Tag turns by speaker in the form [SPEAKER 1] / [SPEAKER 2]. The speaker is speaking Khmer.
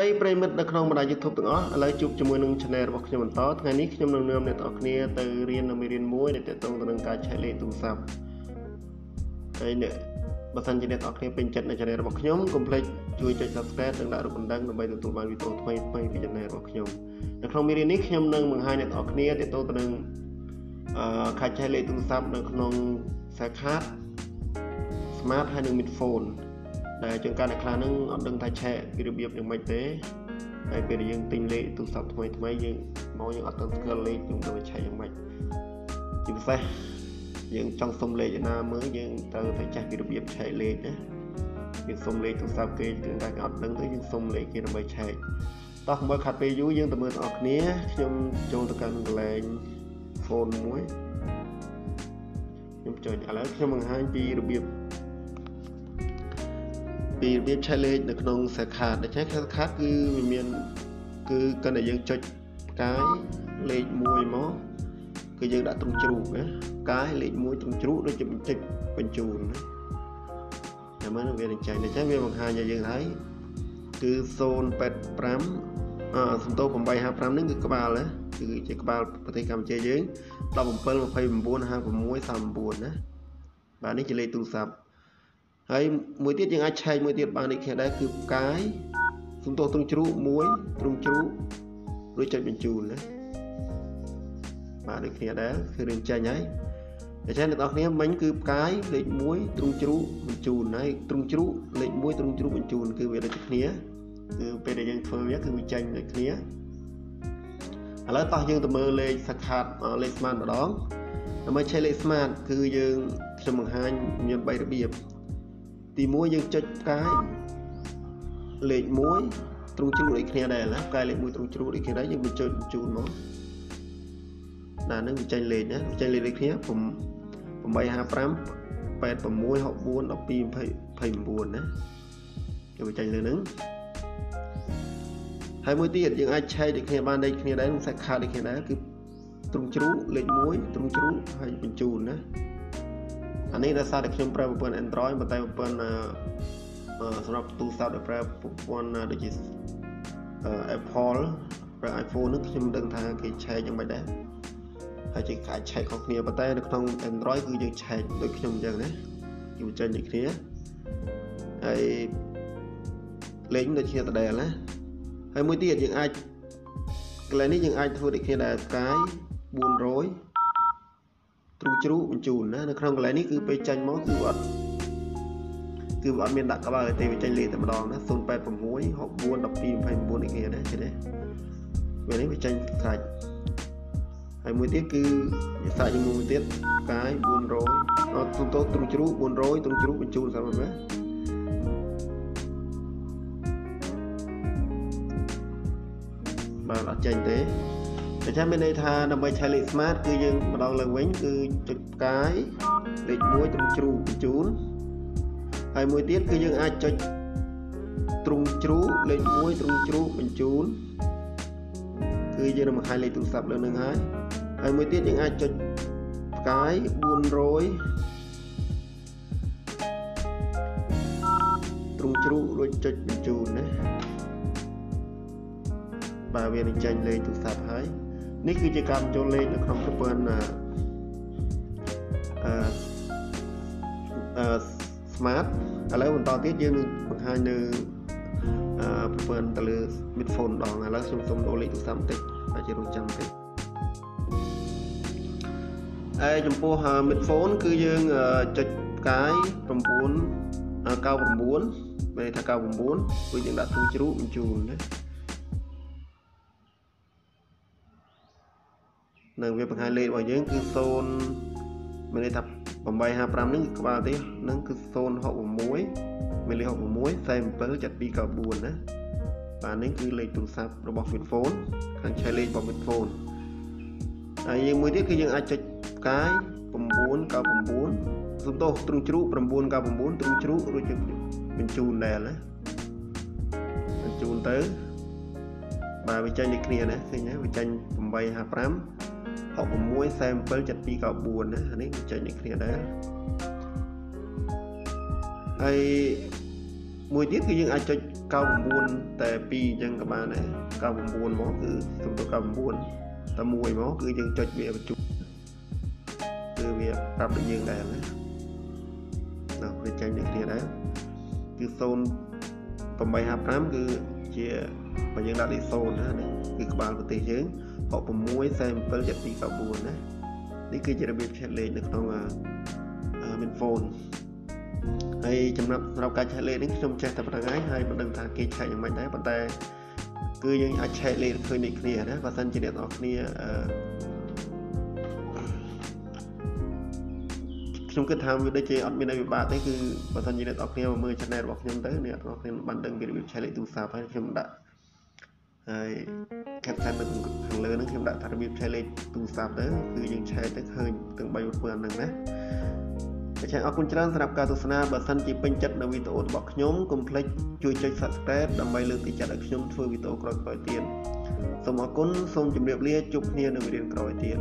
[SPEAKER 1] hey ប្រិមិត្តនៅក្នុងបណ្ដាញ YouTube ទាំងអស់ឥឡូវជួបជាមួយនឹង Channel របស់ខ្ញុំបន្តថ្ងៃនេះខ្ញុំនឹងនាំអ្នកទាំងអស់គ្នាទៅរៀននៅមេរៀនមួយដែលទាក់ទងទៅនឹងការឆែកលេខទូរស័ព្ទហើយអ្នកបើសិនជាអ្នកទាំងអស់គ្នាពេញចិត្តនៅ Channel របស់ខ្ញុំកុំភ្លេចជួយចុច Subscribe និងដាក់រូបកណ្ដឹងដើម្បីទទួលបានវីដេអូថ្មីៗពី Channel របស់ខ្ញុំនៅក្នុងមេរៀននេះខ្ញុំនឹងបង្ហាញអ្នកទាំងអស់គ្នាទាក់ទងទៅនឹងអឺការឆែកលេខទូរស័ព្ទនៅក្នុងខ្សែខាត Smart ហើយនិង Mid Phone ដែលជួនកាលអ្នកខ្លះហ្នឹងអត់ដឹងថាឆែកពីរបៀបយ៉ាងម៉េចទេហើយពេលដែលយើងទិញលេខទូរស័ព្ទថ្មីថ្មីយើងមកយើងអត់ដឹងស្គាល់លេខយើងទៅឆែកយ៉ាងម៉េចជាពិសេសយើងចង់សុំលេខឯណាមើលយើងទៅតែចេះពីរបៀបឆែកលេខណាយើងសុំលេខទូរស័ព្ទគេគឺតែគេអត់ដឹងទេយើងសុំលេខគេដើម្បីឆែកតោះបើខាត់ពេលយូរយើងទៅមើលទាំងអស់គ្នាខ្ញុំចូលទៅកាន់កន្លែង phone មួយខ្ញុំចុចឥឡូវខ្ញុំបង្ហាញពីរបៀប ពីរបៀបឆែកលេខនៅក្នុងសាខាដូច្នេះសាខាគឺវាមានគឺគណៈយើងចុចផ្កាយលេខ1មកគឺយើងដាក់ត្រង់ជ្រូកណាផ្កាយលេខ1ត្រង់ជ្រូកដូចជាបញ្ចុចបញ្ជូនណាតែមើលវានឹងចាញ់ដូច្នេះវាបង្ហាញឲ្យយើងហើយគឺ085អសំទោស855នេះគឺក្បាលណាគឺជាក្បាលប្រទេសកម្ពុជាយើង17 29 56 39ណាបាទនេះជាលេខទូរស័ព្ទ ហើយមួយទៀតយើងអាចឆែកមួយទៀតបាននេះគ្នាដែរគឺផ្កាយសំទោសទ្រង់ជ្រូកមួយទ្រង់ជ្រូករួចចុចបញ្ជូនណាបាទដូចគ្នាដែរគឺរៀងចាញ់ហើយដូច្នេះអ្នកនរគ្នាមិញគឺផ្កាយលេខ1ទ្រង់ជ្រូកបញ្ជូនហើយទ្រង់ជ្រូកលេខ1ទ្រង់ជ្រូកបញ្ជូនគឺវាដូចគ្នាគឺពេលដែលយើងធ្វើវាគឺវាចាញ់ដូចគ្នាឥឡូវតោះយើងទៅមើលលេខសាខាតលេខ smart ម្ដងដើម្បីឆែកលេខ smart គឺយើងខ្ញុំបង្ហាញមាន3របៀប ទី1យើងចុចផ្កាយលេខ1ទ្រង់ជ្រូកដូចគ្នាដែរណាផ្កាយលេខ1ទ្រង់ជ្រូកដូចគ្នាដែរយើងបញ្ចុចបញ្ជូនមកណានឹងវាចេញលេខណាវាចេញលេខដូចគ្នា855 86 64 12 29ណាគេវាចេញលើហ្នឹងហើយមួយទៀតយើងអាចឆែកដូចគ្នាបានដូចគ្នាដែរនឹងសាច់ខាតដូចគ្នាដែរគឺទ្រង់ជ្រូកលេខ1ទ្រង់ជ្រូកហើយបញ្ជូនណា អានេះដោយសារតែខ្ញុំប្រើប្រព័ន្ធ Android ប៉ុន្តែប្រព័ន្ធសម្រាប់ទូរស័ព្ទដែលប្រើប្រព័ន្ធដូចជា Apple ប្រើ iPhone នឹងខ្ញុំមិនដឹងថាគេឆែកយ៉ាងម៉េចដែរហើយជាអាចឆែកខុសគ្នាប៉ុន្តែនៅក្នុង Android គឺយើងឆែកដូចខ្ញុំអញ្ចឹងណាគឺបញ្ចេញដូចគ្នាហើយលេខដូចគ្នាដដែលណាហើយមួយទៀតយើងអាចកន្លែងនេះយើងអាចធ្វើដូចគ្នាដែរផ្កាយ400 ទ្រូជ្រូកបញ្ជូនណានៅក្នុងកន្លែងនេះគឺពេលចាញ់មកគឺអត់គឺអត់មានដាក់ក្បាលទេវាចេញលេខតែម្ដងណា086 64 12 29នេះគេណាឃើញទេវានេះវាចេញស្រេចហើយមួយទៀតគឺវាស្រេចជាមួយទៀតកាយ400អត់ទូទៅទ្រូជ្រូក400ទ្រូជ្រូកបញ្ជូនស្រាប់ណាបាទអត់ចេញទេ ដូច្នេះមានន័យថាដើម្បីឆែកលេខ smart គឺយើងម្ដងឡើងវិញគឺចុចផ្កាយលេខ1ត្រង់ជ្រូកបញ្ជូនហើយមួយទៀតគឺយើងអាចចុចទ្រង់ជ្រូកលេខ1ទ្រង់ជ្រូកបញ្ជូនគឺយើងនឹងបង្ហាញលេខទូរស័ព្ទលើនឹងហើយហើយមួយទៀតយើងអាចចុចផ្កាយ400ទ្រង់ជ្រូករួចចុចបញ្ជូនណាបាទវានឹងចេញលេខទូរស័ព្ទហើយ នេះគឺជាការបញ្ចូលលេខនៅក្នុងប្រព័ន្ធអឺអឺ smart ឥឡូវបន្តទៀតយើងនឹងបង្ហាញនៅអឺប្រព័ន្ធទៅលើ smartphone ដងឥឡូវខ្ញុំសូមដូរលេខទូរស័ព្ទបន្តិចហើយជារងចាំបន្តិចហើយចំពោះ smartphone គឺយើងចុចផ្កាយ9 99មានន័យថា99គឺយើងដាក់ទូជ្រូកបញ្ជូនណា នឹងវាបង្ហាញលេខរបស់យើងគឺ0មានន័យថា855នេះក្បាលទេនឹងគឺ066មានលេខ66 47 7294ណាបាទនេះគឺលេខទូរស័ព្ទរបស់ smartphone ខាងឆែកលេខរបស់ smartphone ហើយយើងមួយទៀតគឺយើងអាចចុចផ្កាយ999សំទោសទ្រង់ជ្រូក999ទ្រង់ជ្រូករួចយើងបញ្ជូនដែរណាបញ្ជូនទៅបាទវាចេញដូចគ្នាណាឃើញទេវាចេញ855 66 47 7294ណាអានេះចេញដូចគ្នាដែរហើយមួយទៀតគឺយើងអាចចុច99តែ2អញ្ចឹងក៏បានដែរ99មកគឺសំដៅ99តែមួយមកគឺយើងចុចវាបញ្ជូនគឺវាប្រាប់ដល់យើងដែរណាដល់វាចាញ់នេះគ្នាដែរគឺ0855គឺ ជាបើយើងដាក់លេខ0ណាគឺក្បាលប្រទេសយើង66 47 7294ណានេះគឺជារបៀបឆែកលេខនៅក្នុងមានហ្វូនហើយចំណាប់សម្រាប់ការឆែកលេខនេះខ្ញុំចេះតែប៉ុណ្្នឹងហើយហើយមិនដឹងថាគេឆែកយ៉ាងម៉េចដែរប៉ុន្តែគឺយើងអាចឆែកលេខឃើញដូចគ្នាណាបើសិនជាអ្នកនរគ្នាអឺ ខ្ញុំគិតថាវាដូចជាអត់មានអីពិបាកទេគឺបើសិនជាអ្នកនរគ្នាមកមើល channel របស់ខ្ញុំទៅអ្នកនរគ្នាបានដឹងពីរបៀបឆែកលេខទូរស័ព្ទហើយខ្ញុំដាក់ហើយ caption នៅខាងលើហ្នឹងខ្ញុំដាក់ថារបៀបឆែកលេខទូរស័ព្ទទៅគឺយើងឆែកទៅឃើញទាំង3ប្រព័ន្ធហ្នឹងណាដូច្នេះអរគុណច្រើនសម្រាប់ការទស្សនាបើសិនជាពេញចិត្តនៅវីដេអូរបស់ខ្ញុំកុំភ្លេចជួយចុច Subscribe ដើម្បីលើកទឹកចិត្តឲ្យខ្ញុំធ្វើវីដេអូក្រោយៗទៀតសូមអរគុណសូមជម្រាបលាជួបគ្នានៅវីដេអូក្រោយទៀត